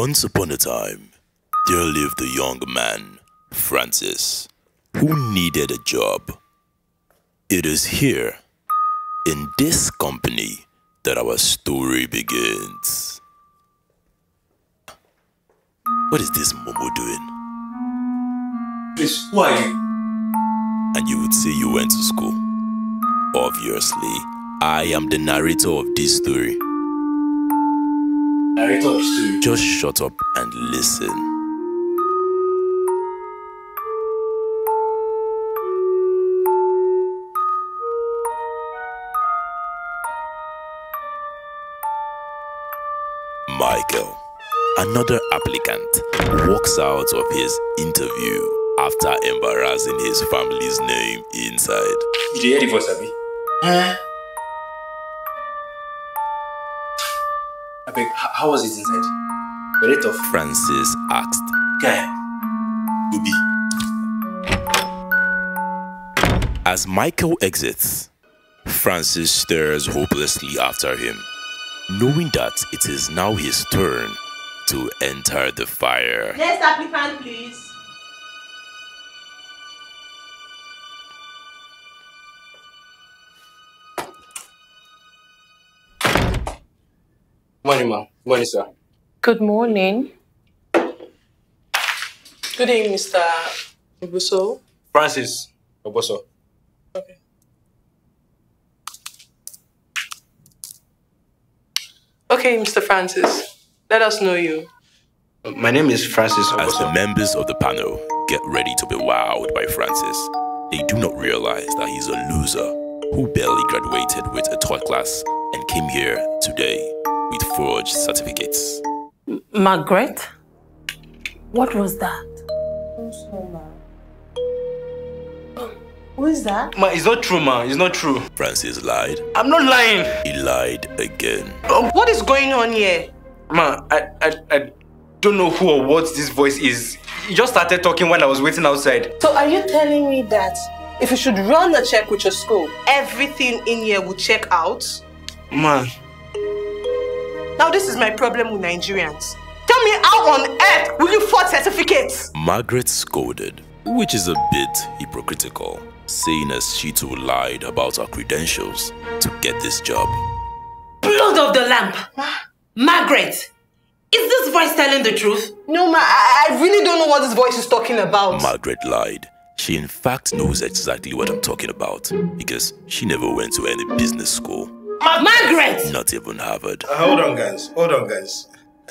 Once upon a time, there lived a young man, Francis, who needed a job. It is here, in this company, that our story begins. What is this Momo doing? Please, who are you? And you would say you went to school. Obviously, I am the narrator of this story. Narrator of story. Just shut up and listen. Michael, another applicant, walks out of his interview after embarrassing his family's name inside. Did you hear the voice, Abi? Huh? Eh? I beg, how was it inside? Very tough. Francis asked. Guy, Ubi. As Michael exits, Francis stares hopelessly after him, knowing that it is now his turn to enter the fire. Next applicant, please. Morning, ma'am. Morning, sir. Good morning. Good evening, Mr. Ubuso. Francis Oboso. Okay. Okay, Mr. Francis. Let us know you. My name is Francis Obuso. As the Oboso. members of the panel get ready to be wowed by Francis, they do not realize that he's a loser who barely graduated with a third class and came here today with forged certificates. Margaret? What was that? Who is that? Ma, it's not true, ma. It's not true. Francis lied. I'm not lying. He lied again. Um, what is going on here? Ma, I, I, I don't know who or what this voice is. He just started talking when I was waiting outside. So are you telling me that if you should run a check with your school, everything in here will check out? Ma, Now this is my problem with Nigerians. Tell me how on earth will you forge certificates? Margaret scolded, which is a bit hypocritical, saying as she too lied about her credentials to get this job. Blood of the lamp! Margaret! Is this voice telling the truth? No, ma, I I really don't know what this voice is talking about. Margaret lied. She in fact knows exactly what I'm talking about because she never went to any business school, Margaret! not even Harvard. Uh, hold on, guys. Hold on, guys.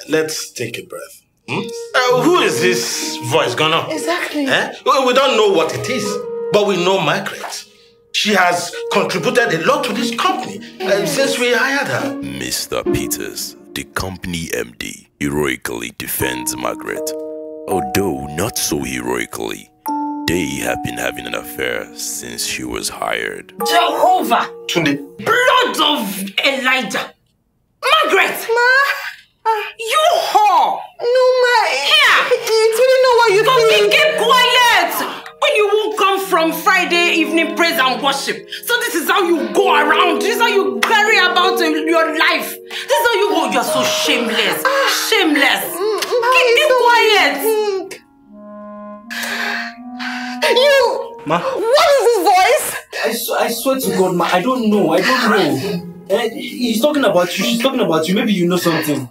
Let's take a breath. Hmm? Uh, who is this voice gonna? Exactly. Eh? We we don't know what it is, but we know Margaret. She has contributed a lot to this company uh, since we hired her. Mr. Peters, the company MD, heroically defends Margaret. Although not so heroically, they have been having an affair since she was hired. Jehovah! Tunde, Blood of Elijah! Margaret! Ma, You whore! no, ma. Here! It's really not what you But think. keep quiet! When you won't come from Friday evening praise and worship. So this is how you go around. This is how you carry about your life. This is how you go. You're so shameless. Shameless. Ma, Keep, it's keep what quiet. you ma. What is this voice? I, sw- I swear to God, ma, I don't know. I don't know. Eh, he's talking about you. She's talking about you. Maybe you know something.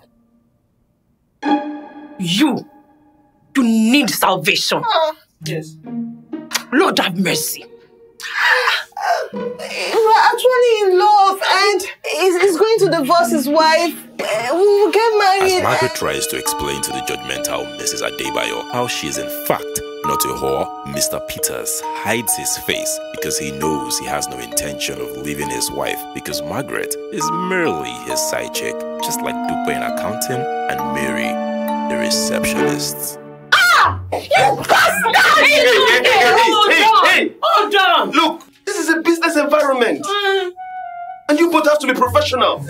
You. You need salvation. Yes. Lord have mercy. We're actually in love and he's, he's going to divorce his wife. Eh, We will get married. As married. Margaret tries to explain to the judgmental Mrs. Adebayo how she is in fact not a whore, Mr. Peters hides his face because he knows he has no intention of leaving his wife because Margaret is merely his side chick, just like Dupe in accounting and Mary, the receptionist. Hey, hey, hold hey, on. hey. Hold on. look, this is a business environment, Mm. and you both have to be professional.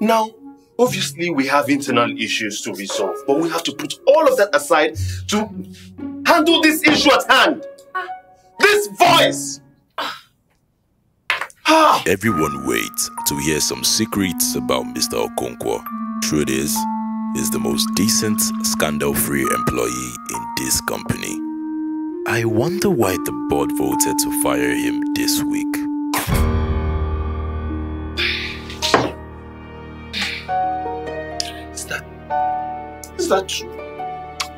Now, obviously, we have internal issues to resolve, but we have to put all of that aside to handle this issue at hand. This voice! Ah. Everyone waits to hear some secrets about Mr. Okonkwo. Truth is, he's the most decent, scandal-free employee in this company. I wonder why the board voted to fire him this week. Is that true?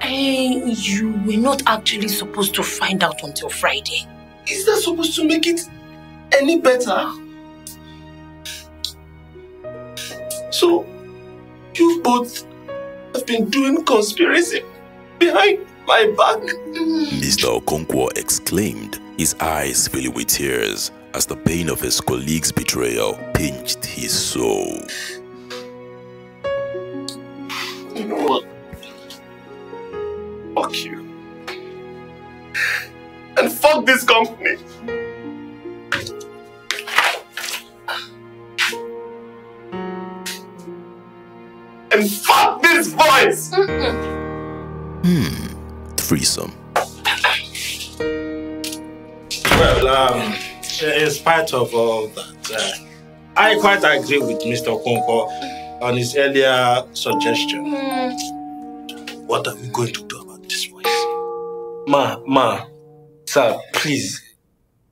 Eh, you were not actually supposed to find out until Friday. Is that supposed to make it any better? So, you both have been doing conspiracy behind my back. Mr. Okonkwo exclaimed, his eyes filling with tears as the pain of his colleague's betrayal pinched his soul. And fuck this company. And fuck this voice! Hmm, Threesome. Well, um, in spite of all that, uh, I quite agree with Mr. Okonkwo on his earlier suggestion. What are we going to do about this voice? Ma, ma, sir, please.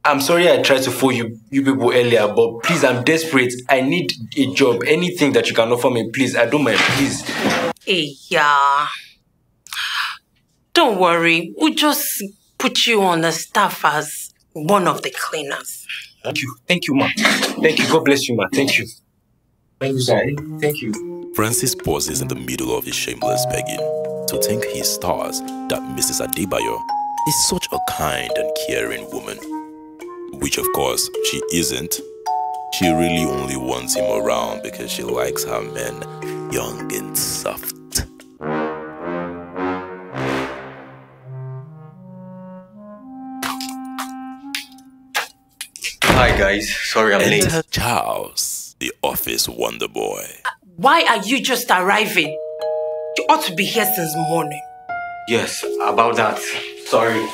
I'm sorry I tried to fool you, you people earlier, but please, I'm desperate. I need a job. Anything that you can offer me, please. I don't mind, please. Hey, yeah. Don't worry. We'll just put you on the staff as one of the cleaners. Thank you. Thank you, ma. Thank you. God bless you, ma. Thank you. Thank you, sir. Thank you. Francis pauses in the middle of his shameless begging to thank his stars that Mrs. Adebayo is such a kind and caring woman. Which, of course, she isn't. She really only wants him around because she likes her men young and soft. Hi, guys. Sorry I'm late. Charles, the office wonder boy. Why are you just arriving? You ought to be here since morning. Yes, about that. Sorry.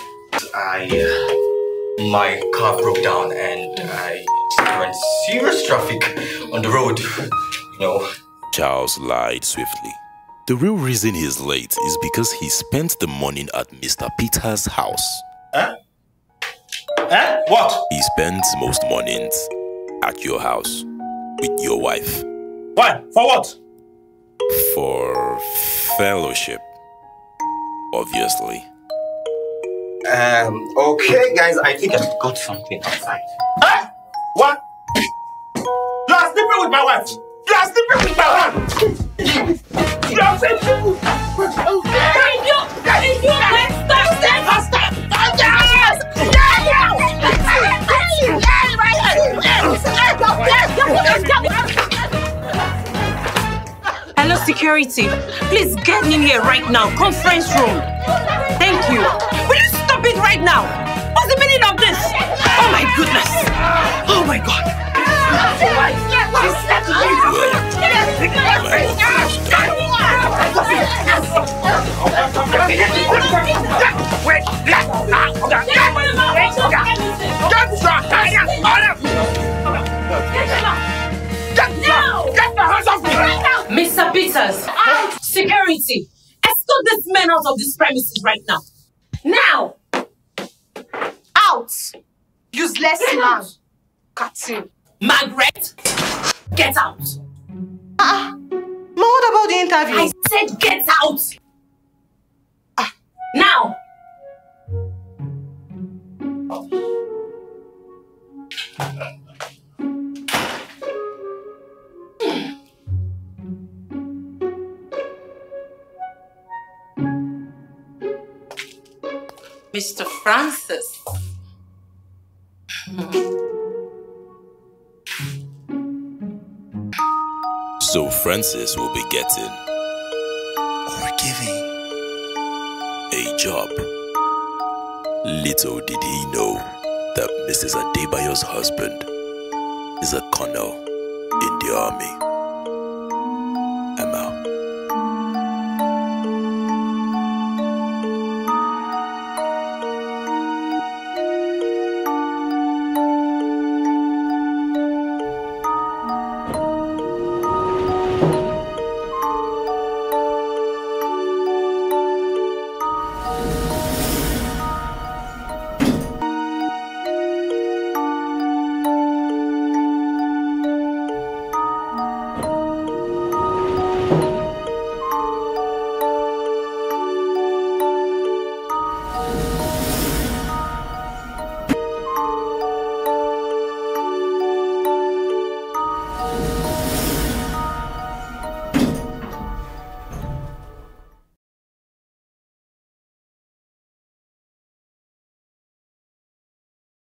I. Uh, my car broke down and I went serious traffic on the road. You know. Charles lied swiftly. The real reason he's late is because he spent the morning at Mr. Peter's house. Huh? Eh? What? He spends most mornings at your house with your wife Why? For what? for fellowship, obviously. Um, okay, guys, I think I've got something outside. Eh? What? You are sleeping with my wife! You are sleeping with my wife! You are sleeping with Hello, security. Please get in here right now. Conference room. Thank you. Right now? What's the meaning of this? Oh my goodness. Oh my god. Mr. Peters, security, escort this man out of this premises right now. Now! Out! Useless man. Cutting. Margaret, get out. Ma, what about the interview? I said get out. Ah. Now! Mr. Francis. So Francis will be getting or giving a job. Little did he know that Mrs. Adebayo's husband is a colonel in the army.